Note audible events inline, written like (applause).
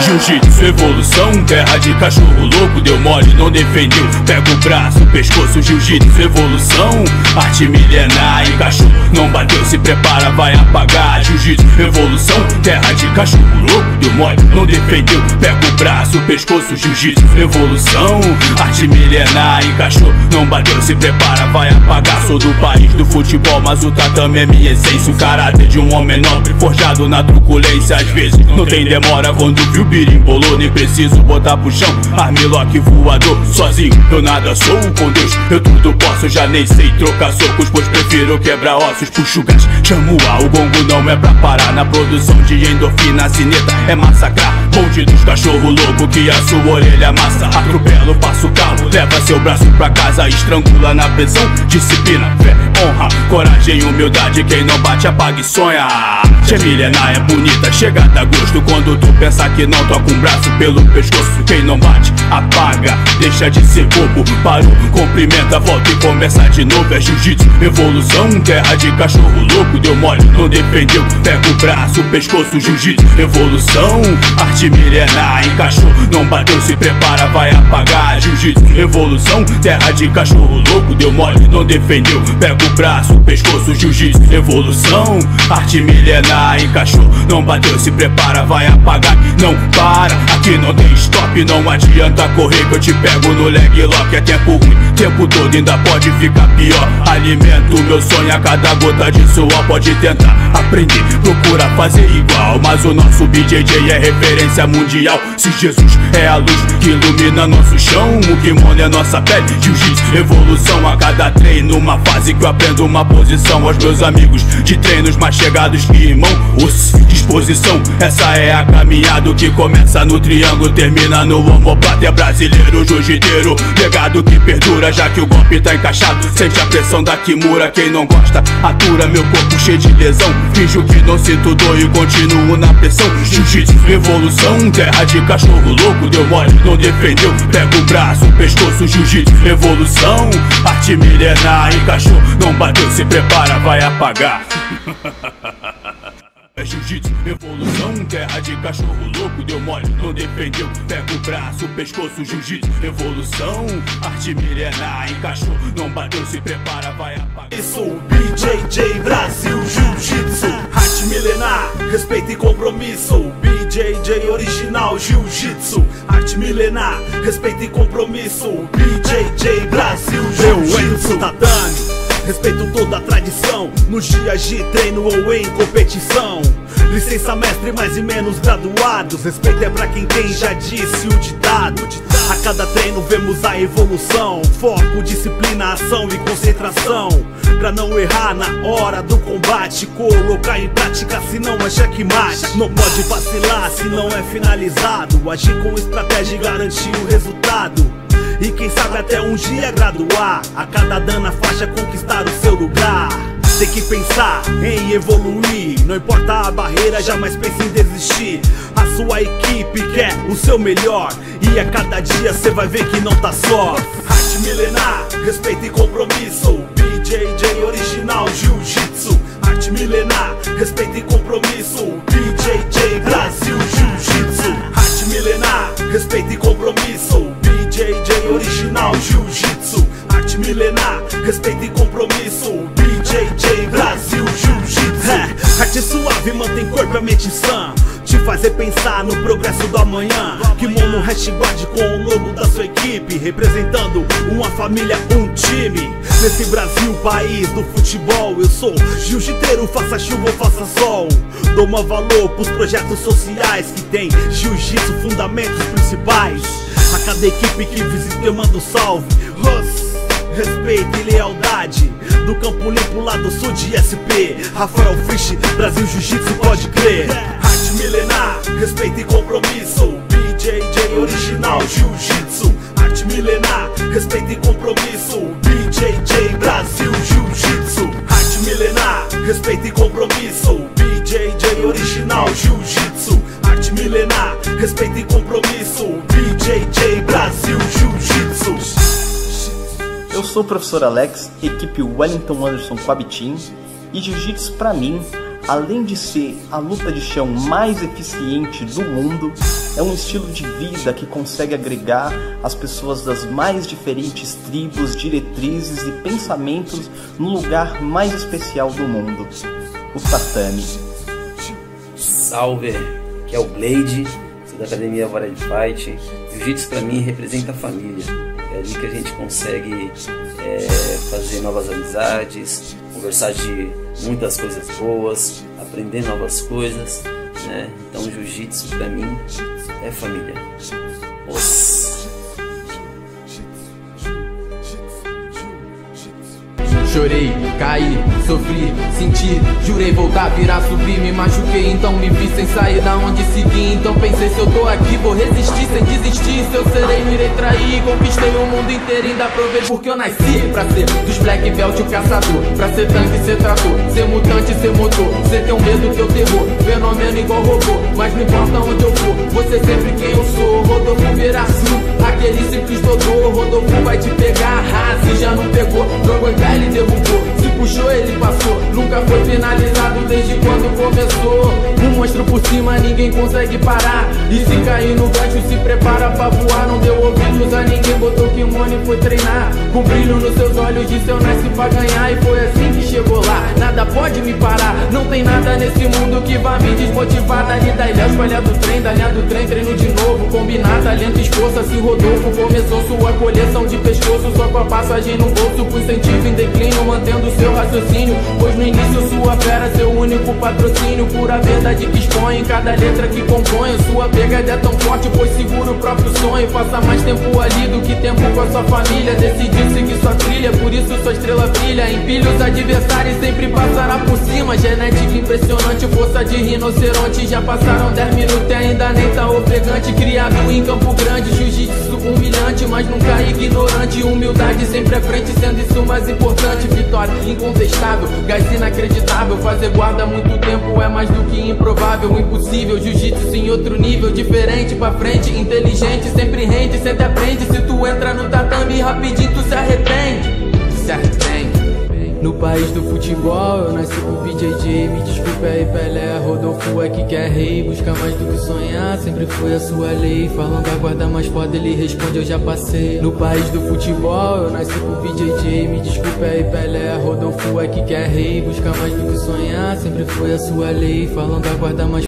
Jiu-jitsu, evolução, terra de cachorro louco Deu mole, não defendeu, pega o braço, pescoço Jiu-jitsu, evolução, arte milenar Encaixou, não bateu, se prepara, vai apagar Jiu-jitsu, evolução, terra de cachorro louco Deu mole, não defendeu, pega o braço, pescoço Jiu-jitsu, evolução, arte milenar Encaixou, não bateu, se prepara, vai apagar. Sou do país do futebol, mas o tatame é minha essência. O caráter de um homem nobre, forjado na truculência. Às vezes não tem demora quando viu o birimbolou Nem preciso botar pro chão, armlock voador Sozinho eu nada sou, com Deus eu tudo posso Já nem sei trocar socos, pois prefiro quebrar ossos. Puxo gás, chamo A, o gongo não é pra parar Na produção de endorfina, cineta é massacrar Bonde dos cachorro louco que a sua orelha amassa. Atropelo, passo carro, leva seu braço pra casa Estrangula na pressão, disciplina, fé, honra Coragem, humildade, quem não bate apaga e sonha. Tia milenar é bonita, chega a gosto. Quando tu pensa que não toca um braço pelo pescoço. Quem não bate, apaga, deixa de ser bobo. Parou, cumprimenta, volta e começa de novo. É jiu-jitsu, evolução, terra de cachorro louco. Deu mole, não defendeu, pega o braço, pescoço Jiu-jitsu, evolução, arte milenar Encaixou, não bateu, se prepara, vai apagar. Jiu-jitsu, evolução, terra de cachorro louco Deu mole, não defendeu, pega o braço, pescoço Jiu-jitsu, evolução, arte milenar Encaixou, não bateu, se prepara, vai apagar. Não para, aqui não tem stop Não adianta correr que eu te pego no leg lock É tempo ruim, tempo todo ainda pode ficar pior Alimento. Meu sonho a cada gota de suor Pode tentar. Aprender, procura fazer igual. Mas o nosso BJJ é referência mundial. Se Jesus é a luz que ilumina nosso chão O kimono é nossa pele, jiu-jitsu, evolução A cada treino, uma fase que eu aprendo uma posição Aos meus amigos. De treinos mais chegados que irmão Os disposição, essa é a caminhada que começa no triângulo, termina no homoplata. É brasileiro, jiu-jiteiro, legado que perdura, já que o golpe tá encaixado, sente a pressão da Kimura, quem não gosta, atura meu corpo cheio de lesão, finjo que não sinto dor e continuo na pressão, jiu-jitsu, evolução, terra de cachorro louco, deu mole, não defendeu, pega o braço, pescoço, jiu-jitsu, evolução, arte milenar, encaixou, não bateu, se prepara, vai apagar. (laughs) É jiu-jitsu, evolução, terra de cachorro louco Deu mole, não defendeu, pega o braço, pescoço Jiu-jitsu, evolução, arte milenar Encaixou, não bateu, se prepara, vai apagar. Isso, BJJ Brasil Jiu-Jitsu Arte milenar, respeito e compromisso. BJJ original Jiu-Jitsu Arte milenar, respeito e compromisso. BJJ Brasil Jiu-Jitsu. Tatame Respeito toda a tradição Nos dias de treino ou em competição. Licença mestre mais e menos graduados. Respeito é pra quem tem, já disse o ditado. A cada treino vemos a evolução. Foco, disciplina, ação e concentração. Pra não errar na hora do combate Colocar em prática senão é checkmate Não pode vacilar se não é finalizado. Agir com estratégia e garantir o resultado e quem sabe até um dia graduar. A cada dana faixa conquistar o seu lugar. Tem que pensar em evoluir. Não importa a barreira, jamais pense em desistir. A sua equipe quer o seu melhor. E a cada dia cê vai ver que não tá só. Arte milenar, respeito e compromisso Jiu-Jitsu Arte milenar, respeito e compromisso. BJJ Brasil Jiu-Jitsu. É, Arte suave, mantém corpo e mente sã te fazer pensar no progresso do amanhã. Kimono guard com o logo da sua equipe Representando uma família, um time. Nesse Brasil, país do futebol Eu sou jiu-jiteiro, faça chuva ou faça sol. Dou maior valor pros projetos sociais Que tem jiu-jitsu, fundamentos principais cada equipe que visita eu mando salve. Os, respeito e lealdade. Do campo limpo lá do sul de SP Rafael Fish, Brasil Jiu-Jitsu pode crer. Arte milenar, respeito e compromisso. BJJ original Jiu-Jitsu. Arte milenar, respeito e compromisso sou o professor Alex, equipe Wellington Anderson Quabitim, E jiu-jitsu para mim, além de ser a luta de chão mais eficiente do mundo, é um estilo de vida que consegue agregar as pessoas das mais diferentes tribos, diretrizes e pensamentos no lugar mais especial do mundo, o tatame. Salve, que é o Blade, sou da Academia Vara de Fight. Jiu-Jitsu para mim representa a família. É ali que a gente consegue é, fazer novas amizades, conversar de muitas coisas boas, aprender novas coisas. Né? Então, jiu-jitsu para mim é família. Chorei, caí, sofri, senti, jurei voltar, virar, subir, me machuquei, então me vi sem sair da onde segui. Então pensei se eu tô aqui, vou resistir sem desistir. Se eu serei, me irei trair. Conquistei o mundo inteiro, ainda provei porque eu nasci pra ser dos black belt o caçador. Pra ser tanque, ser trator, ser mutante, ser motor. Ser ter um medo, teu terror, fenômeno igual robô. Mas não importa onde eu for, você sempre quem eu sou. Foi finalizado desde quando começou. Um monstro por cima ninguém consegue parar. E se cair no gancho se prepara pra voar. Não deu ouvidos a ninguém, botou kimono e foi treinar. Com brilho nos seus olhos disse eu nasci pra ganhar. E foi assim que chegou lá, nada pode me parar. Não tem nada nesse mundo que vá me desmotivar. Dali da ilha, espalha do trem, da linha do trem Treino de novo, combinado, talento, esforço Assim Rodolfo começou sua coleção de pescoço Só com a passagem no bolso, com incentivo em declínio mantendo seu raciocínio Pois no início sua fera, seu único patrocínio Pura verdade que expõe em cada letra que compõe Sua pegada é tão forte, pois segura o próprio sonho Passa mais tempo ali do que tempo com a sua família. Decidiu seguir sua trilha, por isso sua estrela brilha. Empilha os adversários, sempre passará por cima. Genética impressionante, força de rinoceronte. Já passaram 10 minutos e ainda nem tá ofegante. Criado em Campo Grande, jiu-jitsu humilhante Mas nunca ignorante, humildade sempre à frente Sendo isso mais importante. Vitória incontestável, gás inacreditável. Fazer guarda muito tempo é mais do que improvável, impossível. Jiu-jitsu em outro nível, diferente pra frente, inteligente, sempre rende, sempre aprende. Se tu entra no tatame rapidinho, tu se arrepende. Se arrepende. No país do futebol, eu nasci com BJJ. Me desculpe aí, Pelé. Rodolfo é que quer rei. Busca mais do que sonhar, sempre foi a sua lei. Falando a guarda mais foda, ele responde: Eu já passei. No país do futebol, eu nasci com BJJ. Me desculpe aí, Pelé. Rodolfo é que quer rei. Busca mais do que sonhar, sempre foi a sua lei. Falando a guarda mais